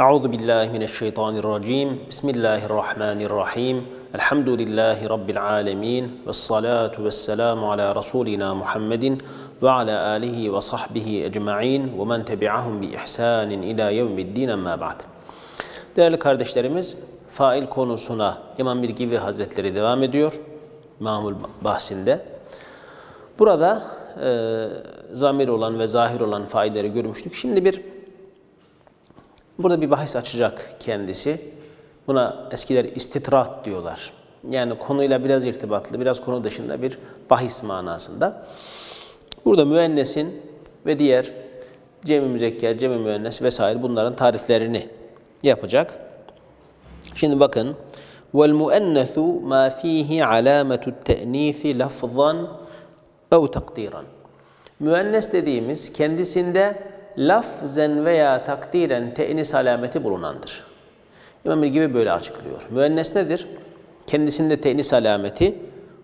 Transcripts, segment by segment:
أعوذ بالله من الشيطان الرجيم بسم الله الرحمن الرحيم الحمد لله رب العالمين والصلاة والسلام على رسولنا محمد وعلى آله وصحبه أجمعين ومن تبعهم بإحسان إلى يوم الدين أما بعد Değerli kardeşlerimiz, fail konusuna İmam Bilgivi Hazretleri devam ediyor. Mamul bahsinde. Burada e, zamir olan ve zahir olan failleri görmüştük. Şimdi bir Burada bir bahis açacak kendisi. Buna eskiler istitrat diyorlar. Yani konuyla biraz irtibatlı, biraz konu dışında bir bahis manasında. Burada müennesin ve diğer cemi müzekker, cemi müennes vesaire bunların tariflerini yapacak. Şimdi bakın. وَالْمُؤَنَّثُ مَا ف۪يهِ عَلَامَةُ التَّأْن۪يثِ لَفْظًا اَوْ تَقْد۪يرًا Müennes dediğimiz kendisinde lafzen veya takdiren te'nis alameti bulunandır. İmam gibi böyle açıklıyor. Müennes nedir? Kendisinde te'nis alameti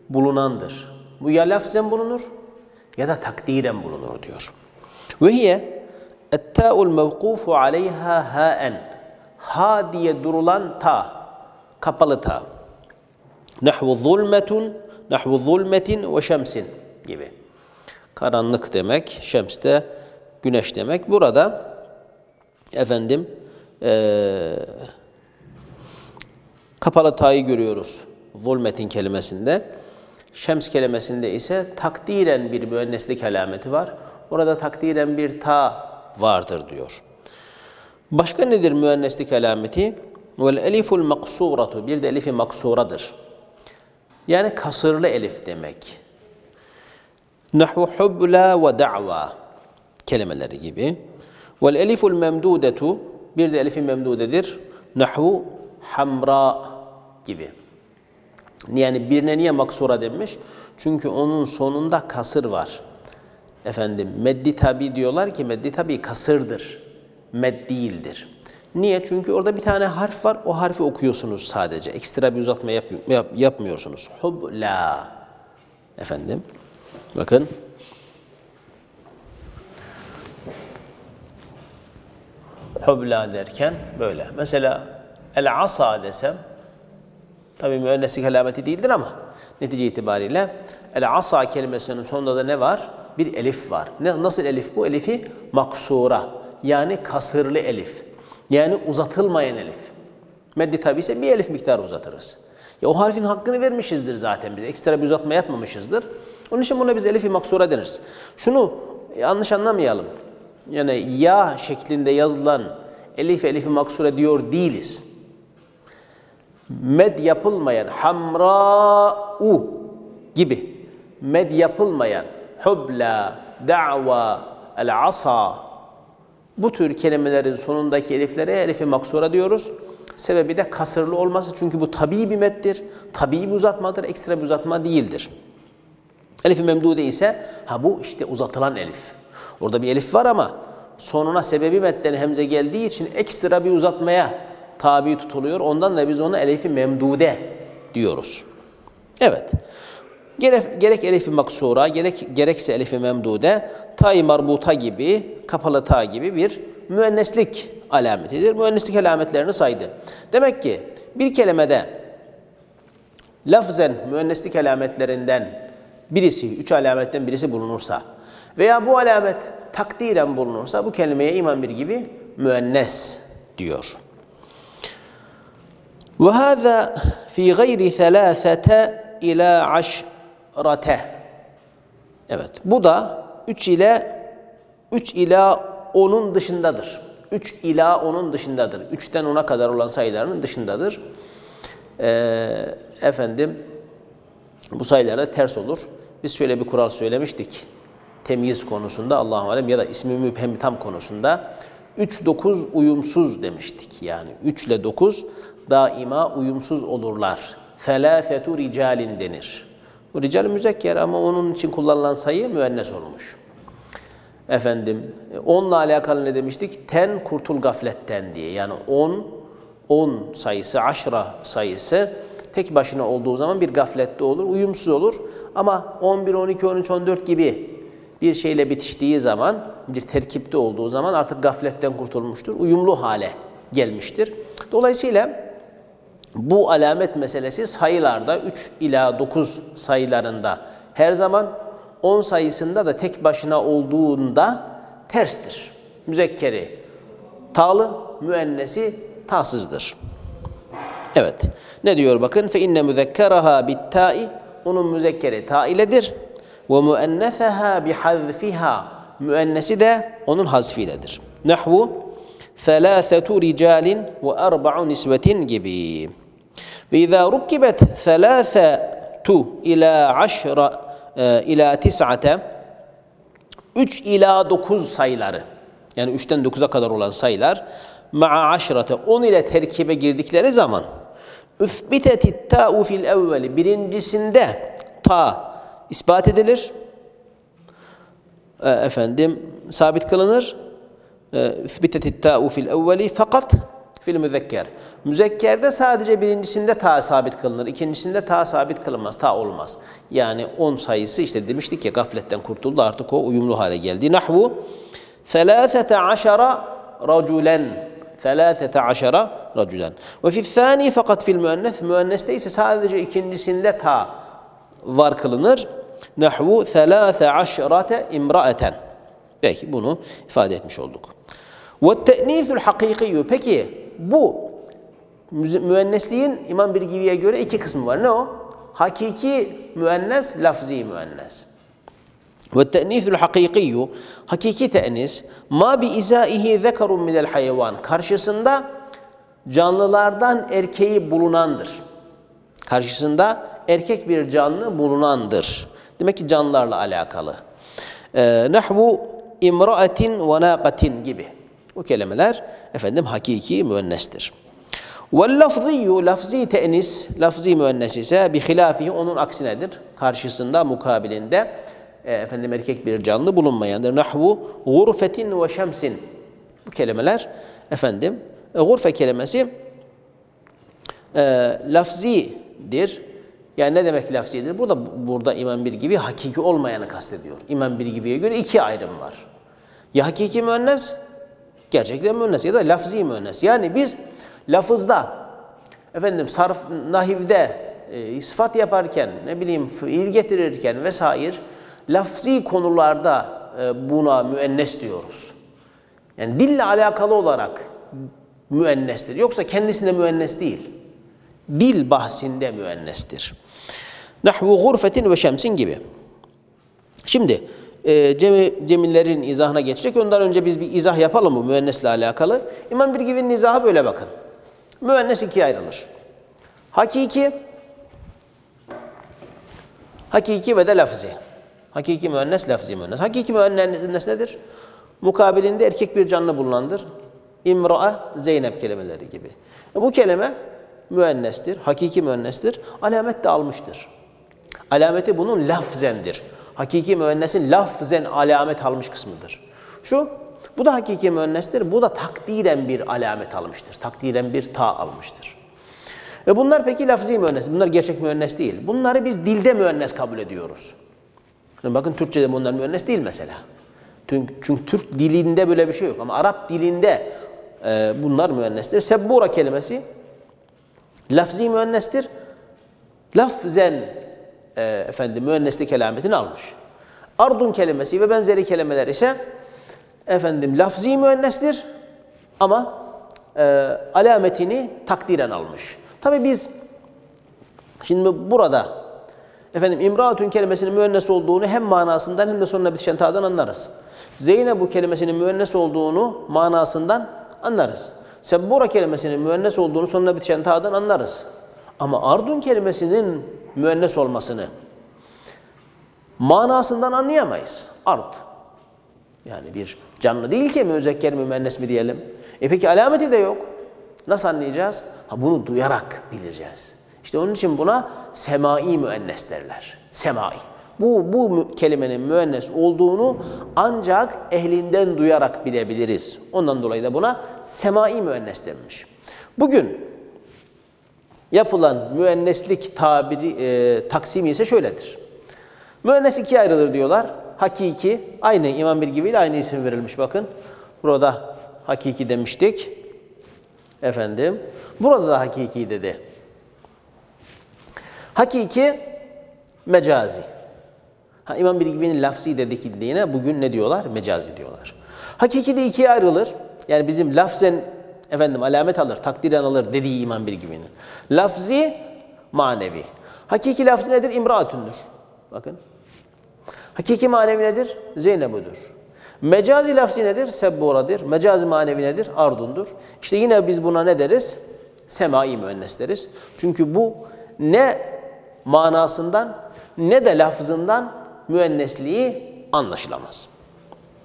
bulunandır. Bu ya lafzen bulunur ya da takdiren bulunur diyor. Ve hiye etta'ul mevkufu aleyha ha'en. Ha diye durulan ta, kapalı ta. Nahvu zulmetun, nahvu zulmetin ve şemsin gibi. Karanlık demek, şems de güneş demek. Burada efendim e, kapalı ta'yı görüyoruz zulmetin kelimesinde. Şems kelimesinde ise takdiren bir müenneslik alameti var. Orada takdiren bir ta vardır diyor. Başka nedir müenneslik alameti? Vel eliful maksuratu. Bir de elifi maksuradır. Yani kasırlı elif demek. Nahu hubla ve da'va kelimeleri gibi. Vel eliful memdudetu bir de elifi memdudedir. Nahvu hamra gibi. Yani birine niye maksura denmiş? Çünkü onun sonunda kasır var. Efendim meddi tabi diyorlar ki meddi tabi kasırdır. Med değildir. Niye? Çünkü orada bir tane harf var. O harfi okuyorsunuz sadece. Ekstra bir uzatma yap, yap, yapmıyorsunuz. Hubla. Efendim. Bakın. Hubla derken böyle. Mesela el asa desem tabi müenneslik alameti değildir ama netice itibariyle el asa kelimesinin sonunda da ne var? Bir elif var. Ne, nasıl elif bu? Elifi maksura. Yani kasırlı elif. Yani uzatılmayan elif. Meddi tabi ise bir elif miktarı uzatırız. Ya o harfin hakkını vermişizdir zaten biz. Ekstra bir uzatma yapmamışızdır. Onun için buna biz elifi maksura deniriz. Şunu yanlış anlamayalım yani ya şeklinde yazılan elif elifi maksure diyor değiliz. Med yapılmayan hamra'u gibi med yapılmayan hubla, da'va, el-asa bu tür kelimelerin sonundaki eliflere elifi maksura diyoruz. Sebebi de kasırlı olması çünkü bu tabii bir mettir. Tabii bir uzatmadır, ekstra bir uzatma değildir. Elif-i memdude ise ha bu işte uzatılan elif. Orada bir elif var ama sonuna sebebi metten hemze geldiği için ekstra bir uzatmaya tabi tutuluyor. Ondan da biz ona elifi memdude diyoruz. Evet. Gerek, gerek elifi maksura, gerek, gerekse elifi memdude, tay marbuta gibi, kapalı ta gibi bir müenneslik alametidir. Müenneslik alametlerini saydı. Demek ki bir kelimede lafzen müenneslik alametlerinden birisi, üç alametten birisi bulunursa, veya bu alamet takdiren bulunursa bu kelimeye iman bir gibi müennes diyor. Ve hâzâ fî gayri thelâthete ilâ aşrate. Evet, bu da 3 ile 3 ila 10'un dışındadır. 3 ila 10'un dışındadır. 3'ten 10'a kadar olan sayılarının dışındadır. Ee, efendim, bu sayılarda ters olur. Biz şöyle bir kural söylemiştik temyiz konusunda Allahu alem ya da ismi mübhem tam konusunda 3-9 uyumsuz demiştik. Yani 3 ile 9 daima uyumsuz olurlar. Felâfetu ricalin denir. Bu rical müzekker ama onun için kullanılan sayı müennes olmuş. Efendim 10 ile alakalı ne demiştik? Ten kurtul gafletten diye. Yani 10 10 sayısı, aşra sayısı tek başına olduğu zaman bir gaflette olur, uyumsuz olur. Ama 11, 12, 13, 14 gibi bir şeyle bitiştiği zaman, bir terkipte olduğu zaman artık gafletten kurtulmuştur. Uyumlu hale gelmiştir. Dolayısıyla bu alamet meselesi sayılarda 3 ila 9 sayılarında her zaman 10 sayısında da tek başına olduğunda terstir. Müzekkeri ta'lı, müennesi ta'sızdır. Evet. Ne diyor bakın? Fe inne müzekkeraha bit ta'i onun müzekkeri ta iledir. Ve müenneseha bi hazfiha müennesi de onun hazfiyledir. Nahvu thalâthetu ricalin ve erba'u gibi. Ve izâ rukkibet thalâthetu ila aşra ila tis'ate 3 ila 9 sayıları yani 3'ten 9'a kadar olan sayılar ma'a aşrate 10 ile terkibe girdikleri zaman üthbitetit ta'u fil evveli birincisinde ta ispat edilir. E, efendim sabit kılınır. E, Üthbitetit ta'u fil evveli fakat fil müzekker. Müzekkerde sadece birincisinde ta sabit kılınır. ikincisinde ta sabit kılınmaz. Ta olmaz. Yani 10 sayısı işte demiştik ya gafletten kurtuldu artık o uyumlu hale geldi. Nahvu 13 raculen. 13 raculen. Ve fi thani fakat fil müennes. Müenneste ise sadece ikincisinde ta var kılınır. Nahvu thelâse aşrate imraeten. Peki bunu ifade etmiş olduk. Ve te'nîthül hakîkiyyü. Peki bu müennesliğin İmam Birgivi'ye göre iki kısmı var. Ne o? Hakiki müennes, lafzi müennes. Ve te'nîthül hakîkiyyü. Hakiki te'nis ma bi izâihi zekerun minel hayvan. Karşısında canlılardan erkeği bulunandır. Karşısında erkek bir canlı bulunandır. Demek ki canlılarla alakalı. Ee, nahvu imra'atin ve naqatin gibi. Bu kelimeler efendim hakiki müennestir. Lafziyyu lafzi te'nis, lafzi müennes ise bi hilafihi onun aksinedir. Karşısında, mukabilinde e, efendim erkek bir canlı bulunmayandır. Nahvu gurfetin ve şemsin. Bu kelimeler efendim e, gurfe kelimesi e, lafzidir. Yani ne demek lafzidir? Burada burada İmam bir gibi hakiki olmayanı kastediyor. İmam bir gibiye göre iki ayrım var. Ya hakiki müennes, gerçekten müennes ya da lafzi müennes. Yani biz lafızda efendim sarf nahivde e, sıfat yaparken ne bileyim fiil getirirken vesaire lafzi konularda e, buna müennes diyoruz. Yani dille alakalı olarak müennestir. Yoksa kendisinde müennes değil. Dil bahsinde müennestir. Nahvu gurfetin ve şemsin gibi. Şimdi e, cemi, cemillerin izahına geçecek. Ondan önce biz bir izah yapalım mı müennesle alakalı? İmam Birgivi'nin izahı böyle bakın. Müennes ikiye ayrılır. Hakiki, hakiki ve de lafzi. Hakiki müennes, lafzi müennes. Hakiki müennes nedir? Mukabilinde erkek bir canlı bulunandır. İmra'a, Zeynep kelimeleri gibi. Bu kelime müennestir, hakiki müennestir. Alamet de almıştır. Alameti bunun lafzendir. Hakiki müennesin lafzen alamet almış kısmıdır. Şu, bu da hakiki müennestir. Bu da takdiren bir alamet almıştır. Takdiren bir ta almıştır. E bunlar peki lafzi müennes. Bunlar gerçek müennes değil. Bunları biz dilde müennes kabul ediyoruz. Şimdi bakın Türkçe'de bunlar müennes değil mesela. Çünkü, Türk dilinde böyle bir şey yok. Ama Arap dilinde e, bunlar müennestir. Sebbura kelimesi lafzi müennestir. Lafzen e, efendim müenneslik kelametini almış. Ardun kelimesi ve benzeri kelimeler ise efendim lafzi müennestir ama e, alametini takdiren almış. Tabi biz şimdi burada efendim imraatun kelimesinin müennes olduğunu hem manasından hem de sonuna bitişen ta'dan anlarız. Zeynep bu kelimesinin müennes olduğunu manasından anlarız. Sebbura kelimesinin müennes olduğunu sonuna bitişen ta'dan anlarız. Ama ardun kelimesinin müennes olmasını manasından anlayamayız. Ard. Yani bir canlı değil ki müzekker mi müennes mi diyelim. E peki alameti de yok. Nasıl anlayacağız? Ha bunu duyarak bileceğiz. İşte onun için buna semai müennes derler. Semai. Bu, bu kelimenin müennes olduğunu ancak ehlinden duyarak bilebiliriz. Ondan dolayı da buna semai müennes denmiş. Bugün yapılan müenneslik tabiri, e, taksimi ise şöyledir. Müennes ikiye ayrılır diyorlar. Hakiki, aynı İmam bir gibiyle aynı isim verilmiş bakın. Burada hakiki demiştik. Efendim, burada da hakiki dedi. Hakiki mecazi. Ha, İmam Bilgivi'nin lafzi dedikliğine bugün ne diyorlar? Mecazi diyorlar. Hakiki de ikiye ayrılır. Yani bizim lafzen efendim alamet alır, takdiren alır dediği İmam Bilgivi'nin. Lafzi, manevi. Hakiki lafzi nedir? İmraatündür. Bakın. Hakiki manevi nedir? Zeynep'udur. Mecazi lafzi nedir? Sebboradır. Mecazi manevi nedir? Ardundur. İşte yine biz buna ne deriz? Semai müennes deriz. Çünkü bu ne manasından ne de lafzından müennesliği anlaşılamaz.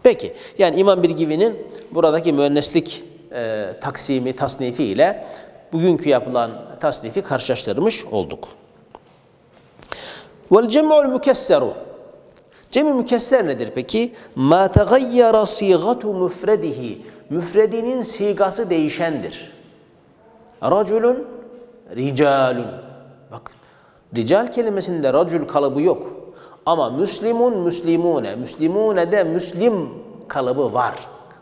Peki, yani İmam Birgivi'nin buradaki müenneslik e, taksimi, tasnifi ile bugünkü yapılan tasnifi karşılaştırmış olduk. Vel cem'ul mükesseru. Cem-i mükesser nedir peki? Ma tegayyara sigatu müfredihi. Müfredinin sigası değişendir. Raculun, ricalun. Bakın, rical kelimesinde racul kalıbı yok. Ama müslimun, müslimune. Müslimune de müslim kalıbı var.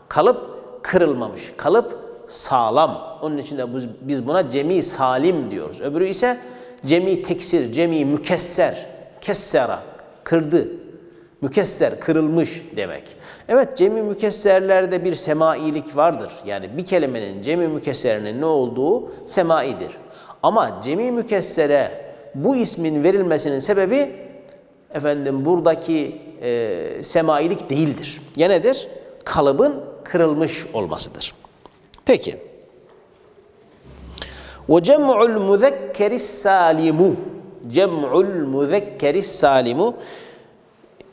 Kalıp kırılmamış. Kalıp sağlam. Onun için de biz buna cemi salim diyoruz. Öbürü ise cemi teksir, cemi mükesser. Kessera, kırdı. Mükesser, kırılmış demek. Evet cemi mükesserlerde bir semailik vardır. Yani bir kelimenin cemi mükesserinin ne olduğu semaidir. Ama cemi mükessere bu ismin verilmesinin sebebi efendim buradaki e, semailik değildir. Ya nedir? Kalıbın kırılmış olmasıdır. Peki. Ve cem'ul muzekkeris salimu. Cem'ul muzekkeris salimu.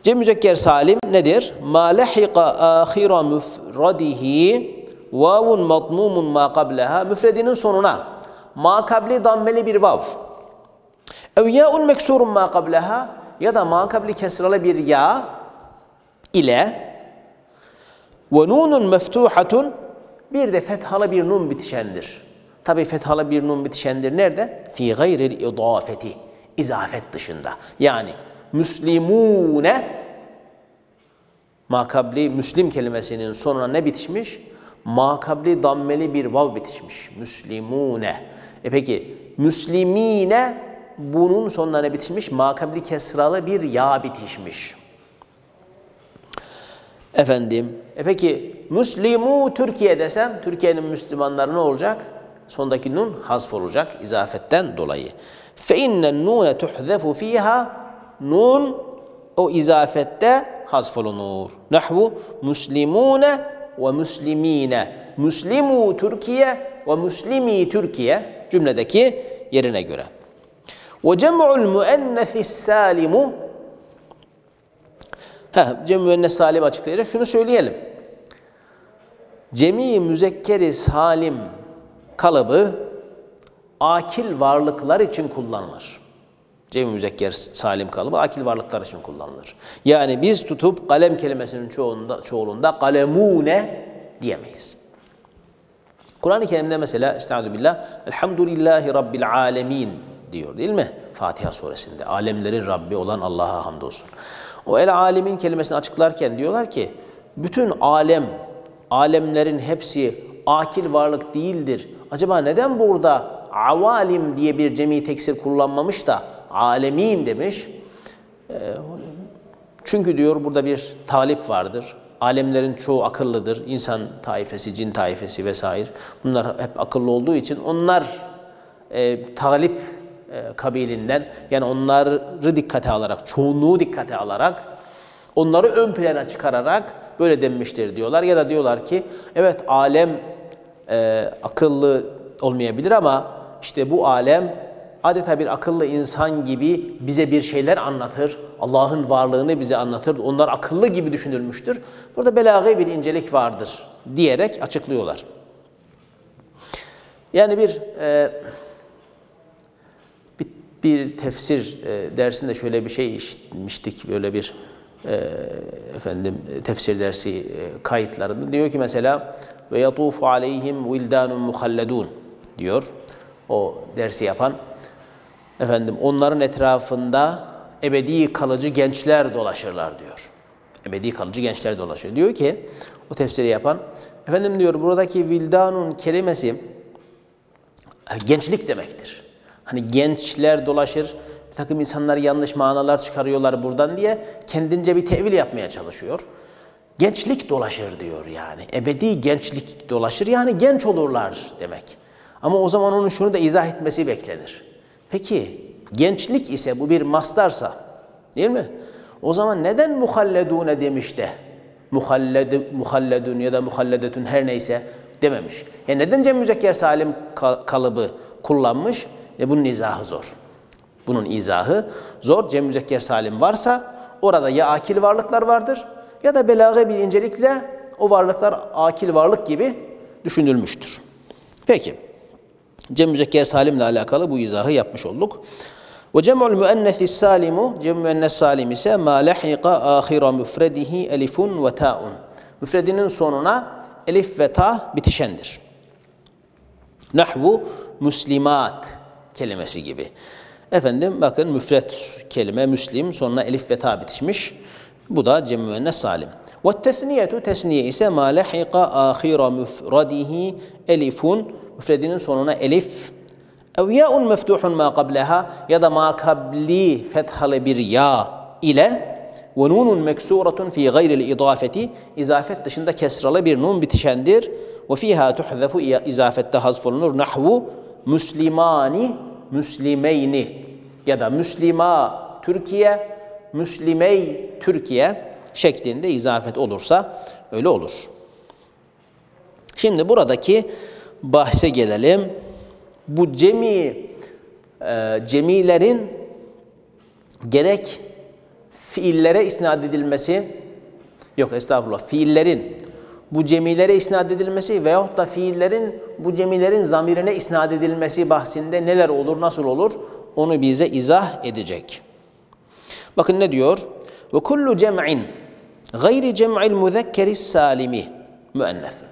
Cem müzekker salim nedir? Ma lehiqa ahira müfradihi vavun matmumun ma qablaha müfredinin sonuna ma kabli dammeli bir vav. Ev ya'un meksurun ma qablaha ya da ma kabli kesralı bir ya ile ve nunun meftuhatun bir de fethalı bir nun bitişendir. Tabi fethalı bir nun bitişendir nerede? Fi gayril idafeti. İzafet dışında. Yani Müslimune makabli Müslim kelimesinin sonuna ne bitişmiş? Makabli dammeli bir vav bitişmiş. Müslimune. E peki Müslimine bunun sonuna ne bitişmiş? Makabli kesralı bir ya bitişmiş. Efendim, e peki Müslimu Türkiye desem Türkiye'nin Müslümanları ne olacak? Sondaki nun hasf olacak izafetten dolayı. Fe innen nune tuhzefu fiha nun o izafette hasfolunur. Nahvu muslimune ve muslimine. Muslimu Türkiye ve muslimi Türkiye cümledeki yerine göre. Ve cem'ul müennesi salimu Ha, cem müennes salim açıklayacak. Şunu söyleyelim. Cemi müzekkeri salim kalıbı akil varlıklar için kullanılır. Cem-i müzekker salim kalıbı akil varlıklar için kullanılır. Yani biz tutup kalem kelimesinin çoğunda, çoğulunda kalemune diyemeyiz. Kur'an-ı Kerim'de mesela Estaizu billah Elhamdülillahi Rabbil alemin diyor değil mi? Fatiha suresinde. Alemlerin Rabbi olan Allah'a hamdolsun. O el alemin kelimesini açıklarken diyorlar ki bütün alem, alemlerin hepsi akil varlık değildir. Acaba neden burada avalim diye bir cemi teksir kullanmamış da alemin demiş. Ee, çünkü diyor burada bir talip vardır. Alemlerin çoğu akıllıdır. İnsan taifesi, cin taifesi vesaire. Bunlar hep akıllı olduğu için onlar e, talip e, kabilinden yani onları dikkate alarak, çoğunluğu dikkate alarak onları ön plana çıkararak böyle denmiştir diyorlar. Ya da diyorlar ki evet alem e, akıllı olmayabilir ama işte bu alem adeta bir akıllı insan gibi bize bir şeyler anlatır. Allah'ın varlığını bize anlatır. Onlar akıllı gibi düşünülmüştür. Burada belagı bir incelik vardır diyerek açıklıyorlar. Yani bir e, bir, tefsir e, dersinde şöyle bir şey işitmiştik. Böyle bir e, efendim tefsir dersi e, kayıtlarında diyor ki mesela ve yatufu aleyhim vildanun muhalledun diyor o dersi yapan efendim onların etrafında ebedi kalıcı gençler dolaşırlar diyor. Ebedi kalıcı gençler dolaşıyor. Diyor ki o tefsiri yapan efendim diyor buradaki vildanun kelimesi gençlik demektir. Hani gençler dolaşır, bir takım insanlar yanlış manalar çıkarıyorlar buradan diye kendince bir tevil yapmaya çalışıyor. Gençlik dolaşır diyor yani. Ebedi gençlik dolaşır yani genç olurlar demek. Ama o zaman onun şunu da izah etmesi beklenir. Peki gençlik ise bu bir mastarsa değil mi? O zaman neden muhalledune demiş de muhalled, muhalledun ya da muhalledetun her neyse dememiş. Yani neden Cem Müzekker Salim kalıbı kullanmış? E bunun izahı zor. Bunun izahı zor. Cem Müzekker Salim varsa orada ya akil varlıklar vardır ya da belage bir incelikle o varlıklar akil varlık gibi düşünülmüştür. Peki. Cem Müzekker Salim ile alakalı bu izahı yapmış olduk. Ve cem'ul müennesi salimu, cem müennes salim ise ma lehiqa ahira müfredihi elifun ve ta'un. Müfredinin sonuna elif ve ta bitişendir. Nahvu muslimat kelimesi gibi. Efendim bakın müfret kelime müslim sonuna elif ve ta bitişmiş. Bu da cem salim. Ve tesniyetu tesniye ise ma lehiqa ahira müfredihi elifun müfredinin sonuna elif ev ya'un meftuhun ma qablaha ya da ma kabli fethalı bir ya ile ve nunun meksuratun fi gayril idafeti izafet dışında kesralı bir nun bitişendir ve fiha tuhzafu izafette hazfolunur nahvu müslimani müslimeyni ya da müslima Türkiye müslimey Türkiye şeklinde izafet olursa öyle olur. Şimdi buradaki bahse gelelim. Bu cemi e, cemilerin gerek fiillere isnat edilmesi yok estağfurullah fiillerin bu cemilere isnat edilmesi veyahut da fiillerin bu cemilerin zamirine isnat edilmesi bahsinde neler olur, nasıl olur onu bize izah edecek. Bakın ne diyor? Ve kullu cem'in gayri cem'il muzekkeris salimi müennes.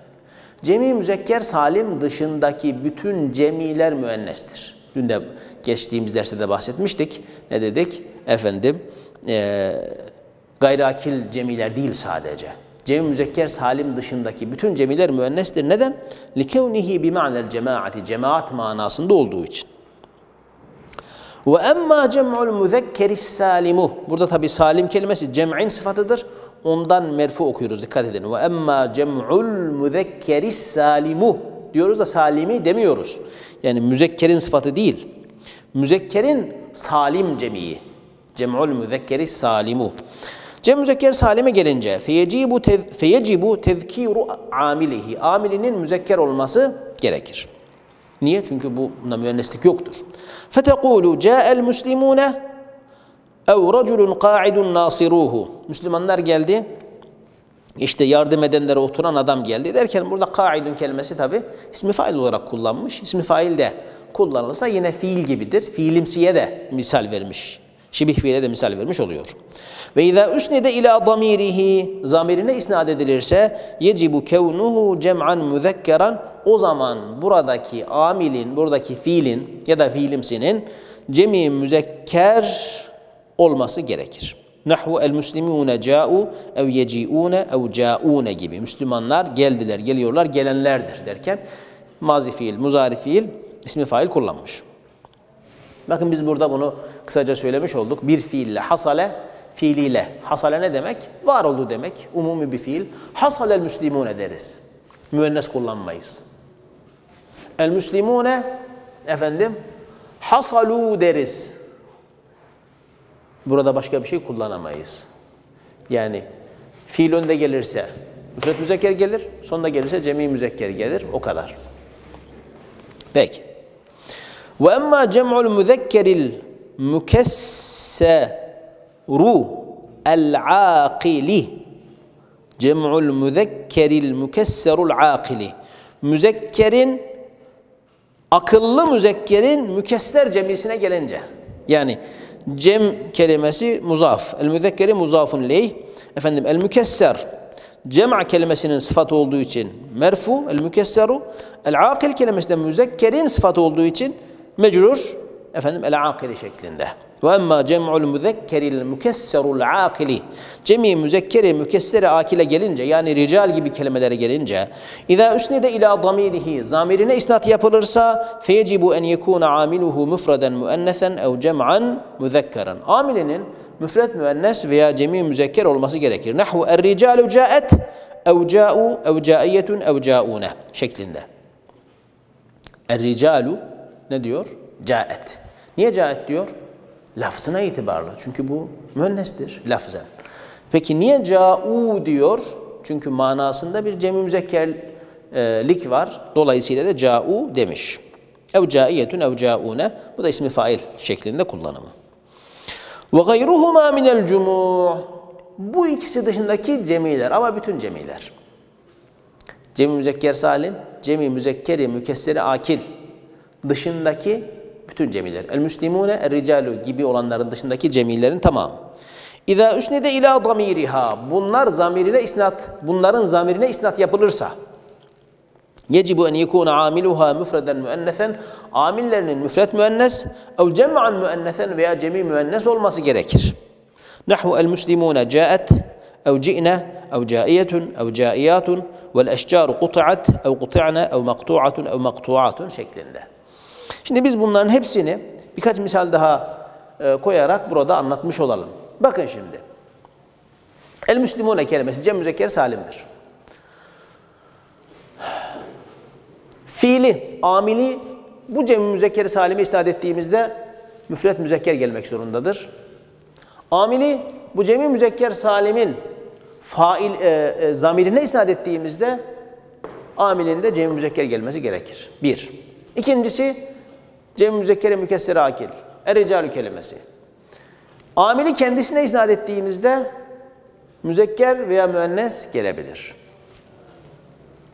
Cemi müzekker salim dışındaki bütün cemiler müennestir. Dün de geçtiğimiz derste de bahsetmiştik. Ne dedik? Efendim e, gayrakil cemiler değil sadece. Cem müzekker salim dışındaki bütün cemiler müennestir. Neden? Bi ma'nel cemaati cemaat manasında olduğu için. Emma cem'ul müzekkeris salimu. Burada tabi salim kelimesi cem'in sıfatıdır. Ondan merfu okuyoruz. Dikkat edin. Emma cem'ul müzekkeris salimu. Diyoruz da salimi demiyoruz. Yani müzekkerin sıfatı değil. Müzekkerin salim cemiyi. Cem'ul müzekkeri salimu. Cem müzekker salime gelince feyecibu tev, feyecibu tezkiru amilihi. Amilinin müzekker olması gerekir. Niye? Çünkü bu bunda müenneslik yoktur. Fetekulu ca'el muslimune ev raculun qa'idun nasiruhu. Müslümanlar geldi. İşte yardım edenlere oturan adam geldi derken burada kaidun kelimesi tabi ismi fail olarak kullanmış. İsmi fail de kullanılsa yine fiil gibidir. Fiilimsiye de misal vermiş. Şibih de misal vermiş oluyor. Ve izâ üsnede ila damirihi zamirine isnad edilirse yecibu kevnuhu cem'an müzekkeran o zaman buradaki amilin, buradaki fiilin ya da fiilimsinin cemi müzekker olması gerekir. Nahvu el muslimune ca'u ev yeci'une ev ca'une gibi. Müslümanlar geldiler, geliyorlar, gelenlerdir derken mazi fiil, muzari fiil ismi fail kullanmış. Bakın biz burada bunu kısaca söylemiş olduk. Bir fiille hasale, fiiliyle. Hasale ne demek? Var oldu demek. Umumi bir fiil. Hasalel müslimune deriz. Müennes kullanmayız. El müslimune efendim hasalu deriz. Burada başka bir şey kullanamayız. Yani fiil önde gelirse müfret müzekker gelir, sonunda gelirse cemi müzekker gelir. O kadar. Peki. Ve emma cem'ul müzekkeril mükesseru el-aqili cem'ul müzekkeril mükesserul aqili. Müzekkerin akıllı müzekkerin mükesser cemisine gelince yani cem kelimesi muzaf el müzekkeri muzafun leyh efendim el mükesser cem'a kelimesinin sıfatı olduğu için merfu el mükesseru el akil kelimesi de müzekkerin sıfatı olduğu için mecrur efendim el akili şeklinde. Ve emma cem'ul müzekkeril mükesserul akili. Cemi müzekkeri mükesseri akile gelince yani rical gibi kelimelere gelince İza üsnide ila damirihi zamirine isnat yapılırsa feyecibu en yekuna amiluhu müfreden müennesen ev cem'an müzekkeren. Amilinin müfred müennes veya cemi müzekker olması gerekir. Nahvu er ricalu caet ev ca'u ev caiyetun ev ca'une şeklinde. Er ricalu ne diyor? Caet. Niye caet diyor? Lafzına itibarlı. Çünkü bu müennestir lafzen. Peki niye ca'u diyor? Çünkü manasında bir cemi müzekkerlik var. Dolayısıyla da ca'u demiş. Ev caiyetun ev ca'une. Bu da ismi fail şeklinde kullanımı. Ve gayruhuma minel cumu. Bu ikisi dışındaki cemiler ama bütün cemiler. Cemi müzekker salim, cemi müzekkeri mükesseri akil dışındaki bütün cemiler. El müslimune el ricalu gibi olanların dışındaki cemilerin tamamı. İza üsnede ila damiriha. Bunlar zamirine isnat, bunların zamirine isnat yapılırsa Yecibu en yekuna amiluha müfreden müennesen amillerinin müfred müennes ev cem'an müennesen veya cemi müennes olması gerekir. Nahvu el müslimune caet ev ci'ne ev caiyetun ev caiyatun vel eşcaru kut'at ev kut'na ev maktu'atun ev maktu'atun şeklinde. Şimdi biz bunların hepsini birkaç misal daha e, koyarak burada anlatmış olalım. Bakın şimdi. El müslimune kelimesi cem müzekker salimdir. Fiili, amili bu cem müzekkeri salime isnat ettiğimizde müfret müzekker gelmek zorundadır. Amili bu cemi müzekker salimin fail e, e, zamirine isnat ettiğimizde amilin de cemi müzekker gelmesi gerekir. Bir. İkincisi cemi müzekkere mükessere akil. Ericalü kelimesi. Amili kendisine isnat ettiğimizde müzekker veya müennes gelebilir.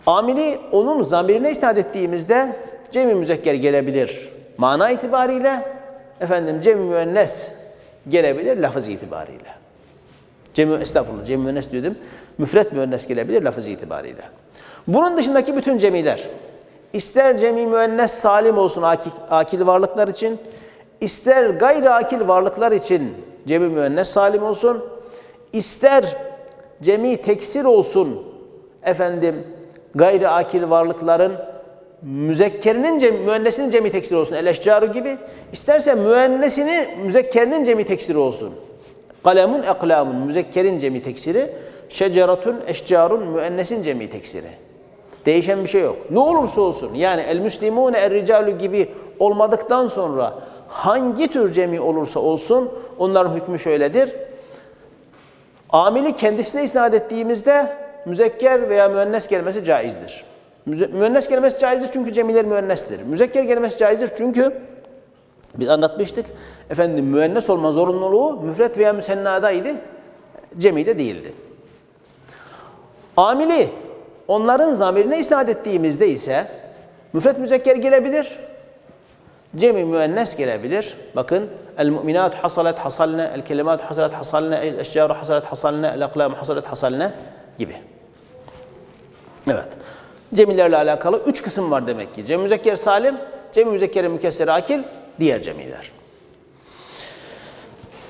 Amili onun zamirine isnat ettiğimizde cemi müzekker gelebilir. Mana itibariyle efendim cemi müennes gelebilir lafız itibariyle. Cemi estağfurullah cemi müennes diyordum. Müfret müennes gelebilir lafız itibariyle. Bunun dışındaki bütün cemiler ister cemi müennes salim olsun akil, varlıklar için ister gayri akil varlıklar için cemi müennes salim olsun ister cemi teksir olsun efendim gayri akil varlıkların müzekkerinin cemi, müennesinin cemi teksiri olsun. El gibi. İsterse müennesini müzekkerinin cemi teksiri olsun. Kalemun eklamun müzekkerin cemi teksiri. Şeceratun eşcarun müennesin cemi teksiri. Değişen bir şey yok. Ne olursa olsun yani el müslimune er ricalu gibi olmadıktan sonra hangi tür cemi olursa olsun onların hükmü şöyledir. Amili kendisine isnat ettiğimizde müzekker veya müennes kelimesi caizdir. Müennes kelimesi caizdir çünkü cemiler müennestir. Müzekker kelimesi caizdir çünkü biz anlatmıştık. Efendim müennes olma zorunluluğu müfret veya müsennadaydı. Cemide değildi. Amili onların zamirine isnat ettiğimizde ise müfret müzekker gelebilir. Cemi müennes gelebilir. Bakın el mu'minat hasalet hasalne, el kelimat hasalet hasalne, el eşcaru hasalet hasalne, el aklam hasalet hasalne gibi. Evet. Cemilerle alakalı üç kısım var demek ki. Cem müzekker salim, cem müzekkeri mükesser akil, diğer cemiler.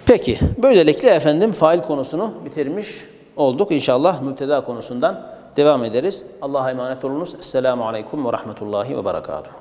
Peki, böylelikle efendim fail konusunu bitirmiş olduk. İnşallah müpteda konusundan devam ederiz. Allah'a emanet olunuz. Esselamu Aleyküm ve Rahmetullahi ve Berekatuhu.